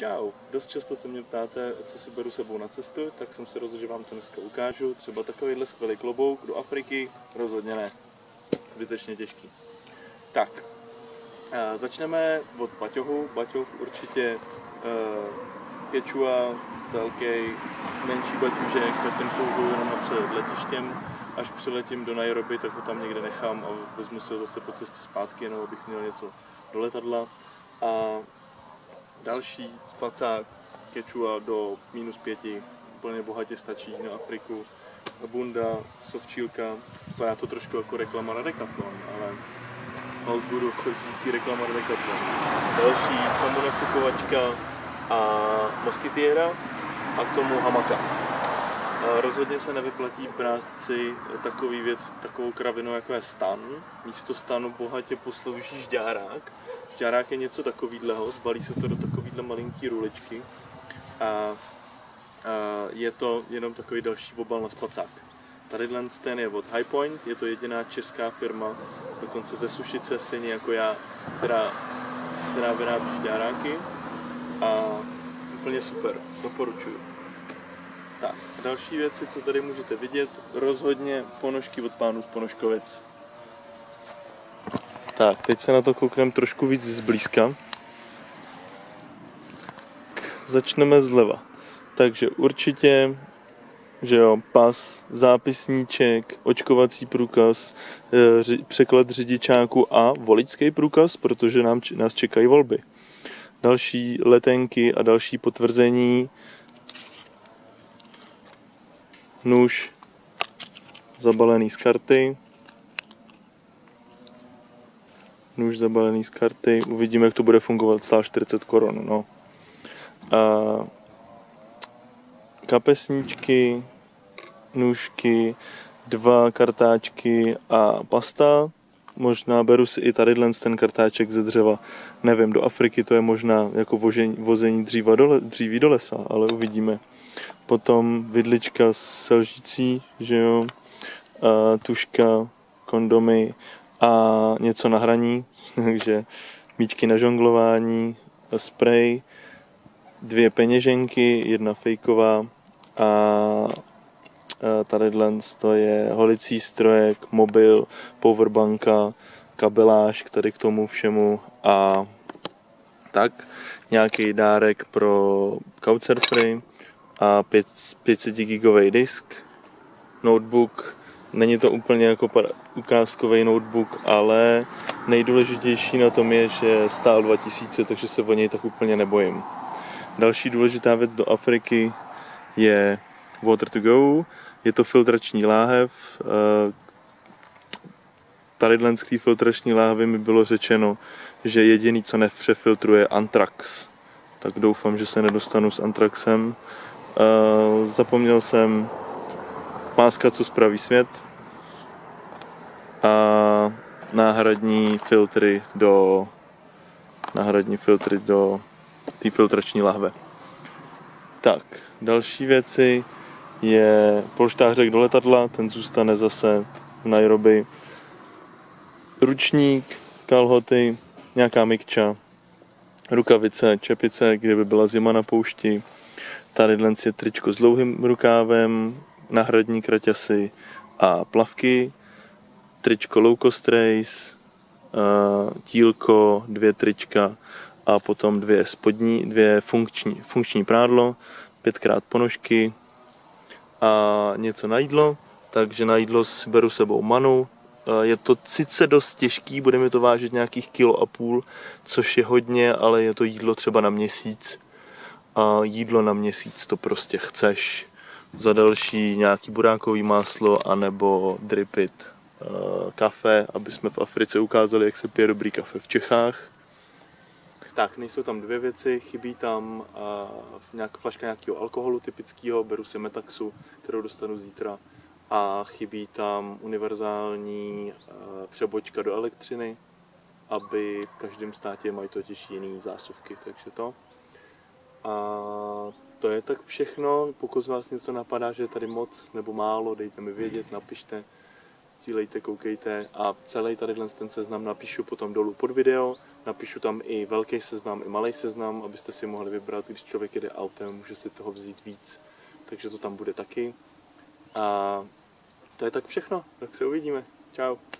Čau, dost často se mě ptáte, co si beru sebou na cestu, tak jsem se rozhodl, že vám to dneska ukážu. Třeba takovýhle skvělý klobouk do Afriky, rozhodně ne. Zbytečně těžký. Tak, a začneme od baťohu. Baťoh určitě kečua, velký, menší baťužek, ten použiju jenom před letištěm. Až přiletím do Nairobi, tak ho tam někde nechám a vezmu si ho zase po cestě zpátky, jenom abych měl něco do letadla. A další spacák kečua do minus pěti, úplně bohatě stačí na Afriku. Bunda, sovčílka, vypadá to trošku jako reklama na Decathlon, ale hold budu chodící reklama na Decathlon. Další samonafukovačka a moskytiera a k tomu hamaka. Rozhodně se nevyplatí brát si takový věc, takovou kravinu jako je stan. Místo stanu bohatě poslouží žďárák, Šťárák je něco takového, zbalí se to do takovýhle malinký ruličky a, a je to jenom takový další obal na spacák. Tady ten je od High Point, je to jediná česká firma, dokonce ze Sušice, stejně jako já, která, která vyrábí šťáráky a úplně super, doporučuju. Tak, další věci, co tady můžete vidět, rozhodně ponožky od pánů z Ponožkovic. Tak, teď se na to koukneme trošku víc zblízka. Začneme zleva. Takže určitě, že jo, pas, zápisníček, očkovací průkaz, eh, ři, překlad řidičáku a voličský průkaz, protože nám, nás čekají volby. Další letenky a další potvrzení. Nůž zabalený z karty. nůž zabalený z karty, uvidíme, jak to bude fungovat, stál 40 korun, no. A kapesníčky, nůžky, dva kartáčky a pasta. Možná beru si i tady ten kartáček ze dřeva. Nevím, do Afriky to je možná jako vožení, vození dříva do, dříví do lesa, ale uvidíme. Potom vidlička selžící, že jo, a tuška, kondomy, a něco na hraní, takže míčky na žonglování, spray, dvě peněženky, jedna fejková a tady to je holicí strojek, mobil, powerbanka, kabeláž tady k tomu všemu a tak nějaký dárek pro Couchsurfery a 500 gigový disk, notebook, Není to úplně jako ukázkový notebook, ale nejdůležitější na tom je, že stál 2000, takže se o něj tak úplně nebojím. Další důležitá věc do Afriky je Water to Go. Je to filtrační láhev. Eh, tady z filtrační láhvy mi bylo řečeno, že jediný, co nepřefiltruje, Antrax. Tak doufám, že se nedostanu s Antraxem. Eh, zapomněl jsem máska, co spraví svět a náhradní filtry do náhradní filtry do té filtrační lahve. Tak, další věci je polštářek do letadla, ten zůstane zase v Nairobi. Ručník, kalhoty, nějaká mikča, rukavice, čepice, kdyby byla zima na poušti. Tady je tričko s dlouhým rukávem, náhradní kraťasy a plavky, tričko low cost race, tílko, dvě trička a potom dvě spodní, dvě funkční, funkční prádlo, pětkrát ponožky a něco na jídlo, takže na jídlo si beru sebou manu, je to sice dost těžký, bude mi to vážit nějakých kilo a půl, což je hodně, ale je to jídlo třeba na měsíc. A jídlo na měsíc to prostě chceš za další nějaký burákový máslo anebo dripit uh, kafe, aby jsme v Africe ukázali, jak se pije dobrý kafe v Čechách. Tak, nejsou tam dvě věci, chybí tam uh, nějak, flaška nějakého alkoholu typického, beru si metaxu, kterou dostanu zítra a chybí tam univerzální uh, přebočka do elektřiny, aby v každém státě mají totiž jiný zásuvky, takže to. A to je tak všechno. Pokud z vás něco napadá, že je tady moc nebo málo, dejte mi vědět, napište. sdílejte, koukejte a celý tady ten seznam napíšu potom dolů pod video, napíšu tam i velký seznam, i malý seznam, abyste si mohli vybrat, když člověk jede autem, může si toho vzít víc, takže to tam bude taky. A to je tak všechno, tak se uvidíme. Ciao.